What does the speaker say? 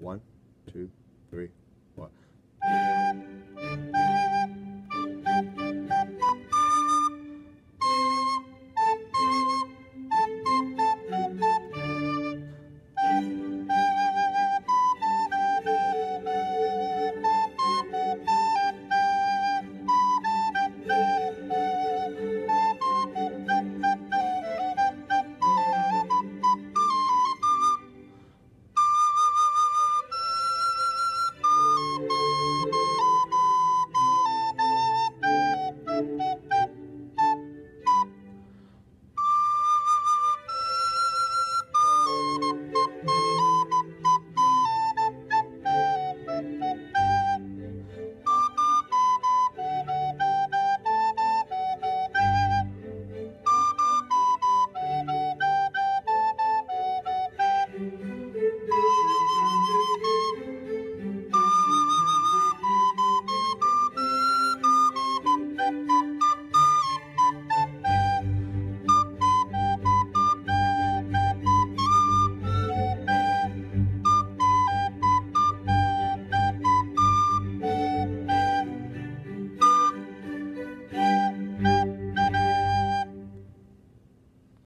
One, two, three.